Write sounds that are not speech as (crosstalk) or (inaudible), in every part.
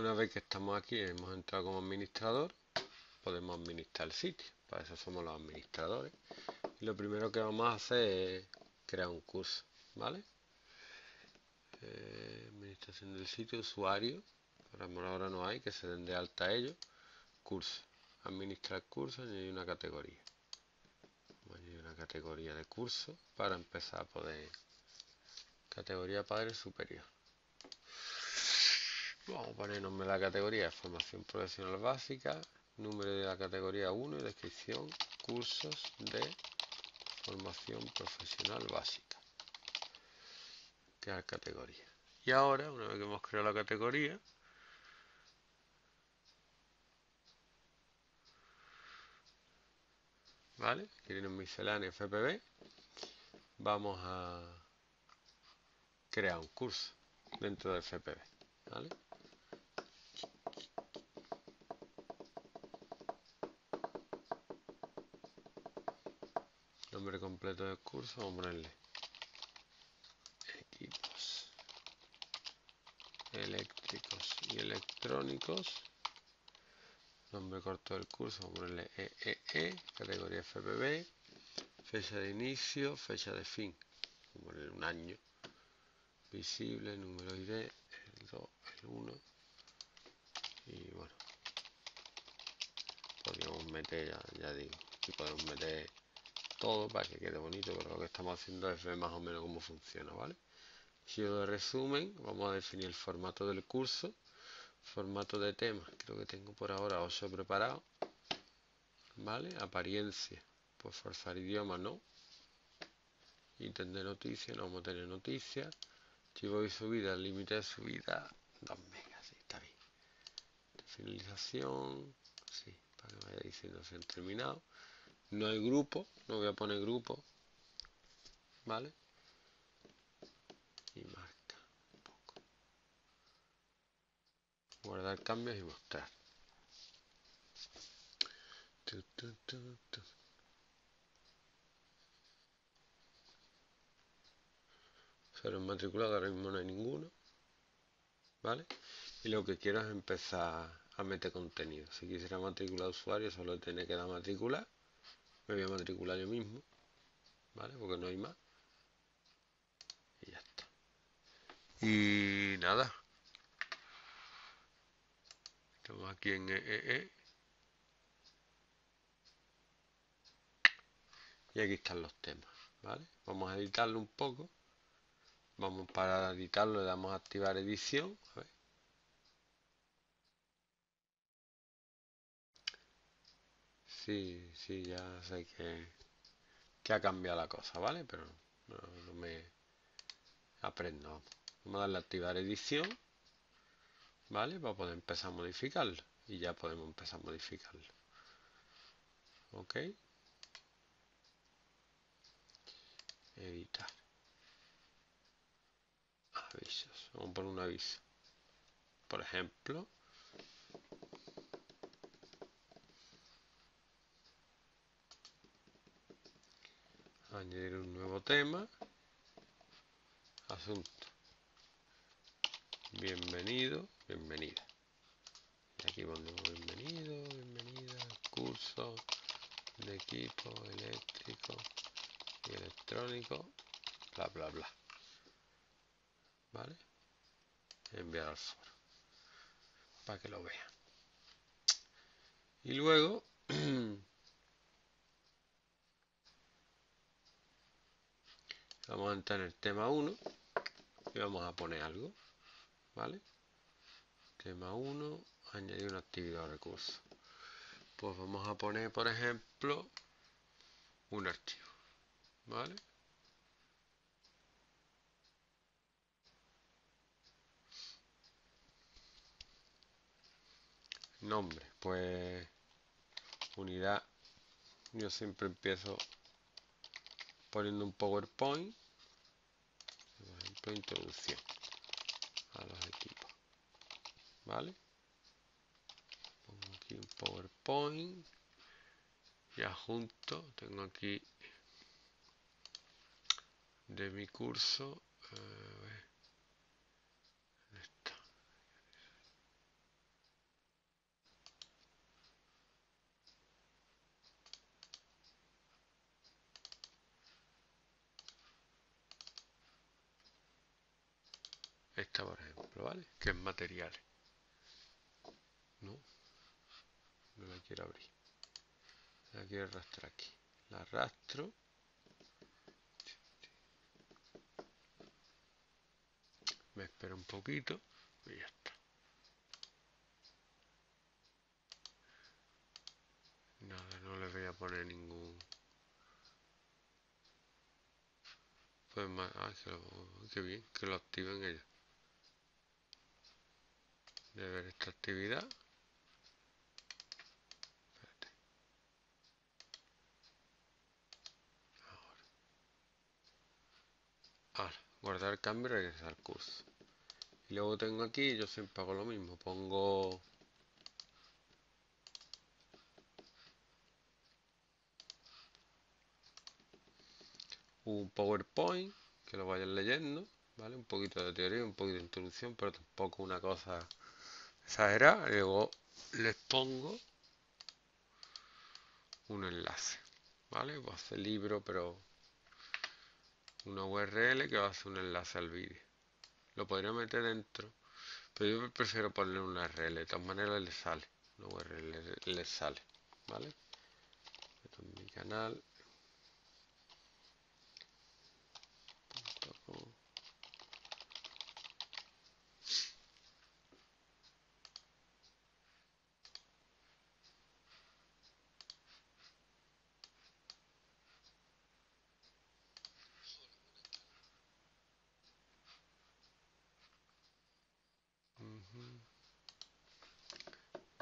Una vez que estamos aquí, hemos entrado como administrador, podemos administrar el sitio. Para eso somos los administradores. Y lo primero que vamos a hacer es crear un curso, ¿vale? Eh, administración del sitio, usuario, por ahora no hay, que se den de alta a ellos. Curso, administrar curso, añadir una categoría. añadir una categoría de curso para empezar a poder... Categoría padre superior. Vamos a poner de la categoría, formación profesional básica, número de la categoría 1 y descripción, cursos de formación profesional básica. Crear categoría. Y ahora, una vez que hemos creado la categoría, ¿vale? Tienen miscelánea FPB, vamos a crear un curso dentro del FPB, ¿vale? Nombre completo del curso, vamos a ponerle equipos eléctricos y electrónicos. Nombre corto del curso, vamos a ponerle EEE, e, categoría FPB, fecha de inicio, fecha de fin, vamos a ponerle un año, visible, número ID, el 2, el 1, y bueno, podríamos meter, ya, ya digo, podemos meter todo para que quede bonito, pero lo que estamos haciendo es ver más o menos cómo funciona, ¿vale? Giro de resumen, vamos a definir el formato del curso, formato de tema, creo que tengo por ahora 8 preparado, ¿vale? Apariencia, pues forzar idioma no, ítem de noticias, no vamos a tener noticias, archivo y subida, límite de subida 2 megas, está bien. Finalización, sí, para que vaya diciendo si han terminado. No hay grupo, no voy a poner grupo, ¿vale? Y marca un poco. Guardar cambios y mostrar. Cero matriculado, ahora mismo no hay ninguno. ¿Vale? Y lo que quiero es empezar a meter contenido. Si quisiera matricular usuario, solo tiene que dar matricular me voy a matricular yo mismo, ¿vale? Porque no hay más. Y ya está. Y nada. Estamos aquí en EEE. E. Y aquí están los temas, ¿vale? Vamos a editarlo un poco. Vamos para editarlo, le damos a activar edición. Sí, sí, ya sé que, que ha cambiado la cosa, ¿vale? Pero no, me aprendo. Vamos a darle a activar edición, ¿vale? Para poder empezar a modificarlo. Y ya podemos empezar a modificarlo. ¿Ok? Editar. Avisos. Vamos a poner un aviso. Por ejemplo, añadir un nuevo tema. Asunto. Bienvenido bienvenida. Y aquí ponemos bienvenido bienvenida curso de equipo eléctrico y electrónico bla bla bla. Vale enviar al foro. Para que lo vean. Y luego (clears throat) vamos a entrar en el tema 1 y vamos a poner algo ¿vale? tema 1 añadir una actividad o recurso pues vamos a poner por ejemplo un archivo ¿vale? nombre pues unidad yo siempre empiezo poniendo un PowerPoint. Introducción a los equipos. Vale pongo aquí un powerpoint. Y adjunto tengo aquí de mi curso eh, esta, por Que es materiales. No, no la quiero abrir. La quiero arrastrar aquí. La arrastro. Me espero un poquito y ya está. Nada, no le voy a poner ningún... Pues más... Ah, que qué bien, que lo activen ellos. De ver esta actividad. Ahora, guardar cambio y regresar al curso. Y luego tengo aquí, yo siempre hago lo mismo, pongo un PowerPoint que lo vayan leyendo, ¿vale? Un poquito de teoría, un poquito de introducción, pero tampoco una cosa exagerada. Luego les pongo un enlace, ¿vale? Voy a hacer libro, pero una URL que va a hacer un enlace al vídeo. Lo podría meter dentro, pero yo prefiero ponerle una URL, de todas maneras le sale, una URL le sale, ¿vale? Mi canal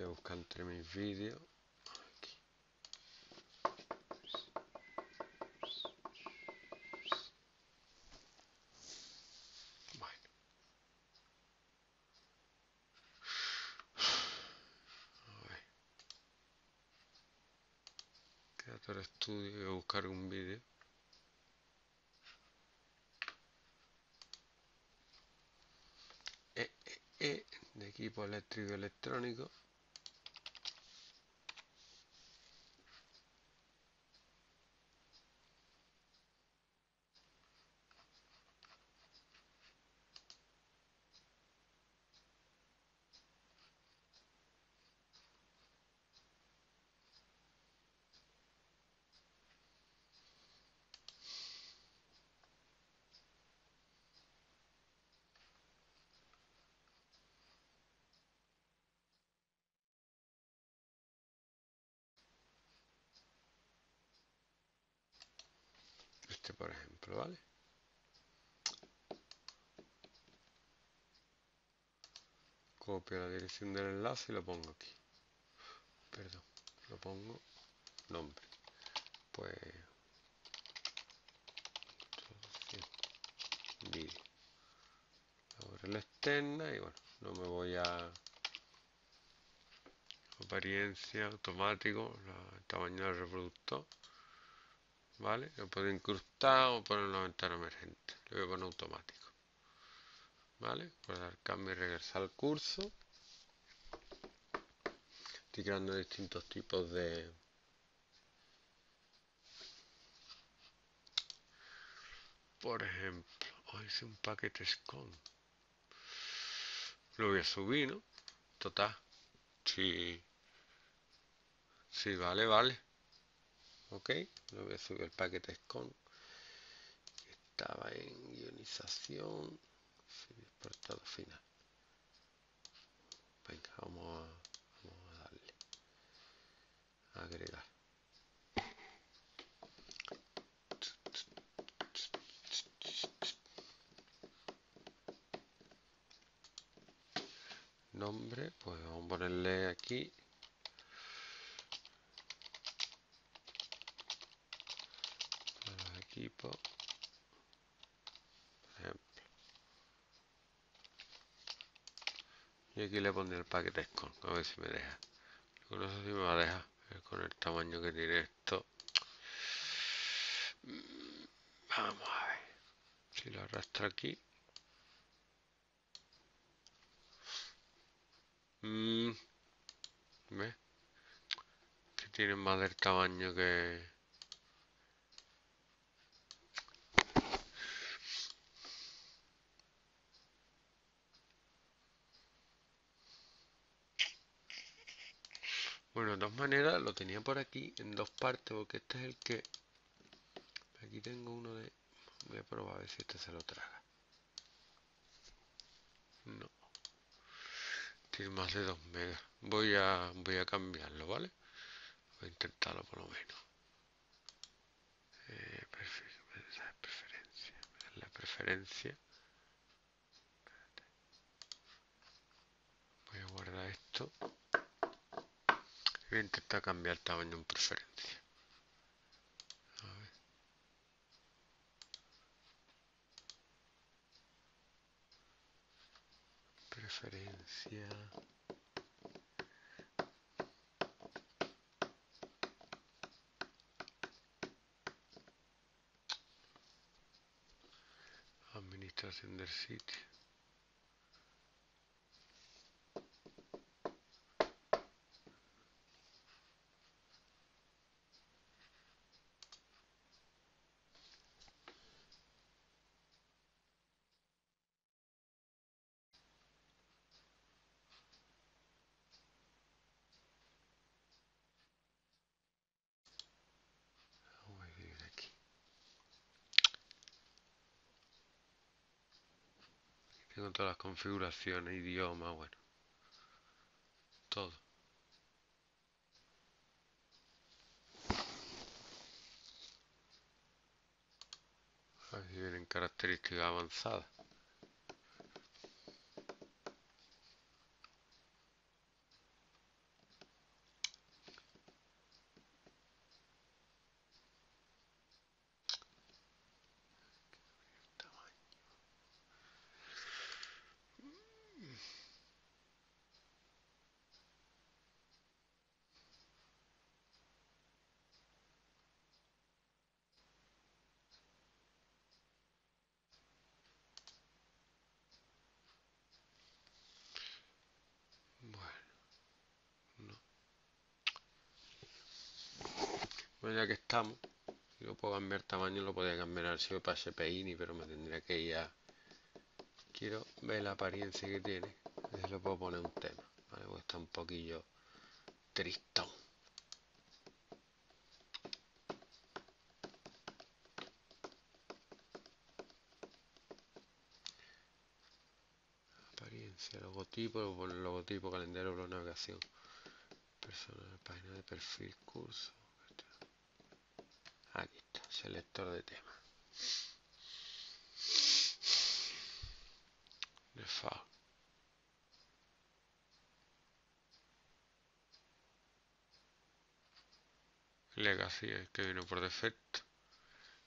Voy a buscar entre mis vídeos. Bueno. Creator Studio. Voy a buscar un vídeo. E, e, e de equipo eléctrico electrónico por ejemplo, ¿vale? Copio la dirección del enlace y lo pongo aquí. Perdón, lo pongo nombre. Pues vídeo. Ahora la externa y bueno, no me voy a apariencia automático, el tamaño del reproductor. ¿Vale? Lo puedo incrustar o poner una ventana emergente. Le voy a poner automático. ¿Vale? dar cambio y regresar al curso. Estoy creando distintos tipos de... Por ejemplo, hoy hice un paquete SCON. Lo voy a subir, ¿no? Total. Sí. Sí, vale, vale ok lo voy a subir el paquete con estaba en ionización exportado final. Venga vamos a, vamos a darle agregar. Nombre pues vamos a ponerle aquí por ejemplo. Y aquí le pondré el paquete con a ver si me deja. No sé si me va a dejar con el tamaño que tiene esto. Mm, vamos a ver. Si lo arrastro aquí. Mmm, ¿ves? que tiene más del tamaño que Bueno, de todas maneras lo tenía por aquí en dos partes porque este es el que... Aquí tengo uno de... Voy a probar a ver si este se lo traga. No. Tiene más de 2 megas. Voy a, voy a cambiarlo, ¿vale? Voy a intentarlo por lo menos. Eh, preferencia. La preferencia. Voy a guardar esto. A intentar cambiar tamaño en preferencia. A ver. Preferencia. Administración del sitio. Tengo todas las configuraciones, idioma, bueno. Todo. Aquí vienen características avanzadas. Bueno, ya que estamos, lo puedo cambiar tamaño, lo podría cambiar al archivo para SPINI, pero me tendría que ir a... Quiero ver la apariencia que tiene. Si lo puedo poner un tema. Vale, pues está un poquillo tristón. Apariencia, logotipo, logotipo, calendario, navegación. Personal, página de perfil, curso. Selector de tema. Default. Legacy que vino por defecto,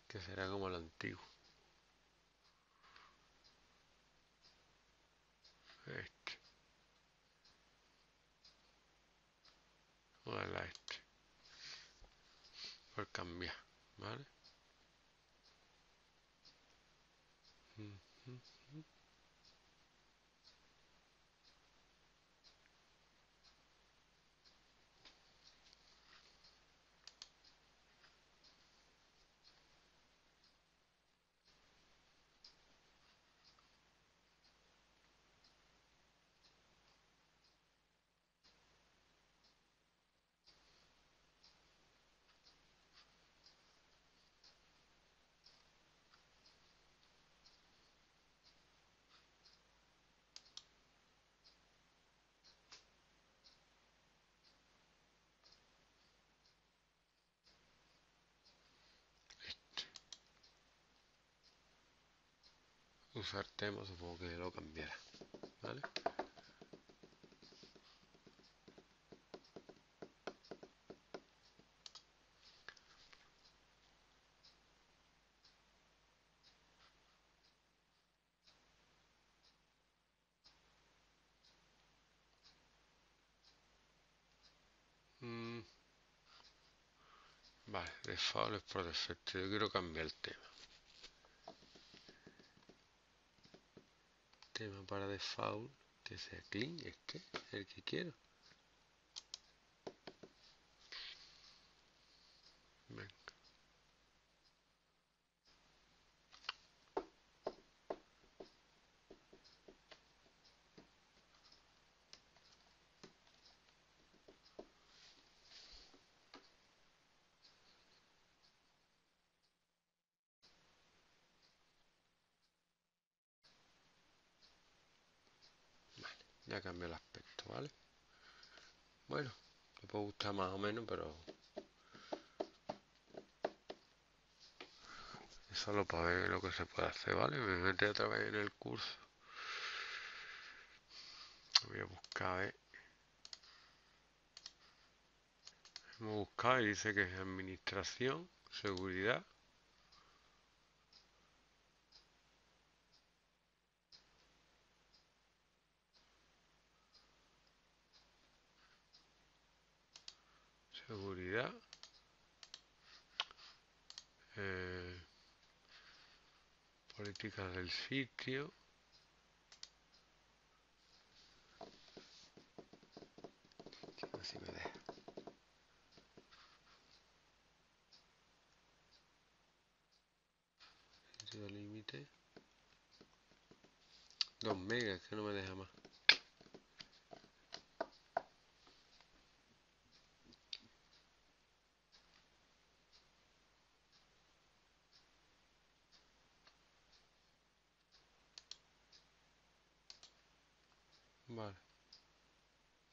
que será como el antiguo. Este. O este. Por cambiar. ¿Vale? Mm-hmm. Usar tema, supongo que lo cambiará. ¿Vale? Mm. Vale, default es por defecto. Yo quiero cambiar el tema. Tema para default que sea clean, este es el que quiero. Ya cambia el aspecto, ¿vale? Bueno, me puede gustar más o menos, pero solo para ver lo que se puede hacer, ¿vale? Me metí otra vez en el curso. Voy a buscar, a. Hemos buscado y dice que es administración, seguridad. Seguridad. Eh, políticas del sitio. Así me deja. Sitio límite. 2 megas, que no me deja más. Vale.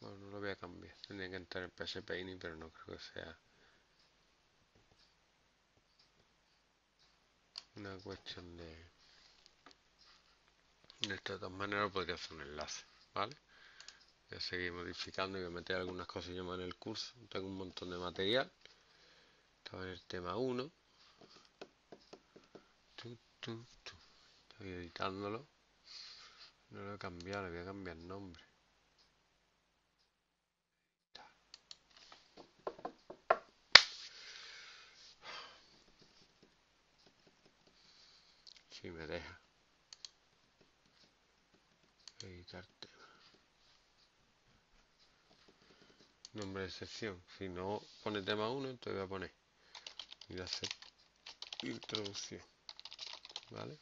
Bueno, no lo voy a cambiar. Tendría que entrar en PS Painting, pero no creo que sea una cuestión de... De todas maneras podría hacer un enlace, ¿vale? Voy a seguir modificando y voy a meter algunas cosillas más en el curso. Tengo un montón de material. Estaba en el tema 1. Estoy editándolo. No lo a cambiar, le voy a cambiar nombre. Si me deja. Editar tema. Nombre de sección. Si no pone tema 1, entonces voy a poner. Y hacer introducción. ¿Vale?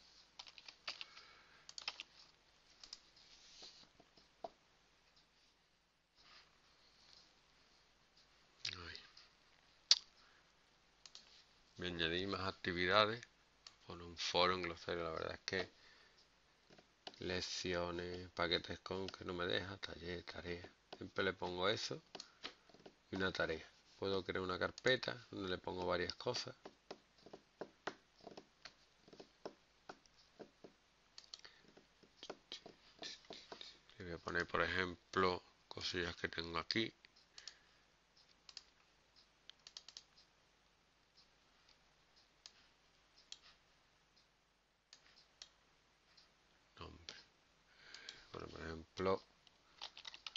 Me añadí más actividades. Pone un foro en glosario. La verdad es que lecciones, paquetes con que no me deja, taller, tarea. Siempre le pongo eso y una tarea. Puedo crear una carpeta donde le pongo varias cosas. Le voy a poner, por ejemplo, cosillas que tengo aquí.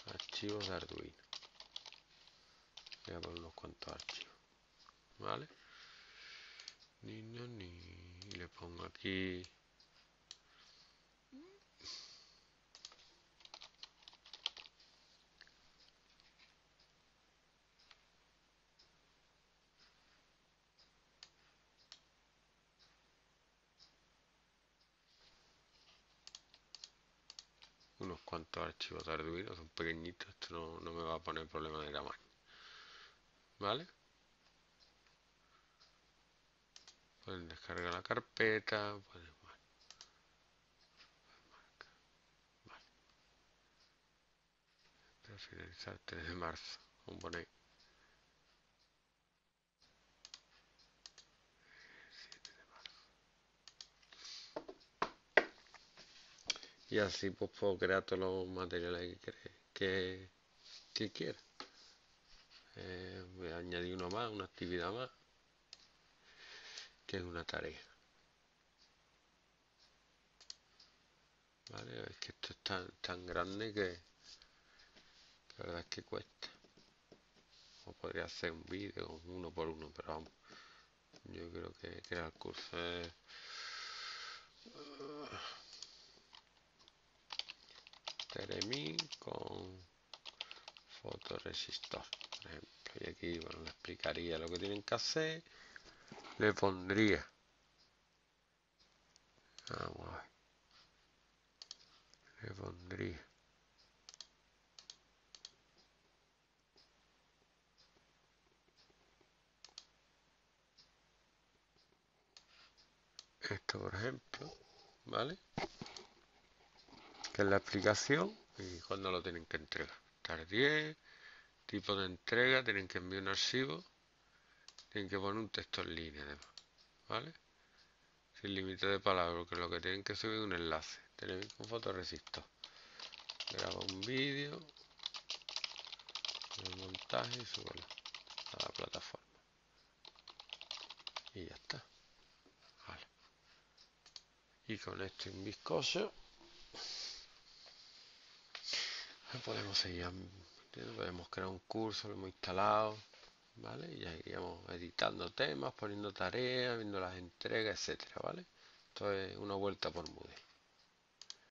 Archivos de Arduino. Voy a poner unos cuantos archivos. ¿Vale? Ni, no, ni. Le pongo aquí. Cuantos archivos de Arduino, son pequeñitos, esto no, me va a poner problema de tamaño. ¿Vale? Pueden descargar la carpeta, pueden, vale. Para finalizar 3 de marzo, vamos a y así pues puedo crear todos los materiales que, que, quiera. Eh, voy a añadir uno más, una actividad más, que es una tarea. ¿Vale? Es que esto es tan, tan grande que, la verdad es que cuesta. O podría hacer un vídeo uno por uno, pero vamos. Yo creo que crear curso es Teremín con fotoresistor, por ejemplo. Y aquí, bueno, le explicaría lo que tienen que hacer. Le pondría. Vamos a ver. Le pondría. Esto, por ejemplo, ¿vale? Que es la explicación y cuándo lo tienen que entregar. Tardie, tipo de entrega, tienen que enviar un archivo, tienen que poner un texto en línea además, ¿vale? Sin límite de palabras, porque lo que tienen que subir es un enlace. Tenéis un fotoresistor. Graba un vídeo, el montaje y súbelo a la plataforma. Y ya está. Vale. Y con esto en (laughs) podemos seguir podemos crear un curso, lo hemos instalado, ¿vale? Y ya iríamos editando temas, poniendo tareas, viendo las entregas, etcétera, ¿vale? Esto es una vuelta por Moodle.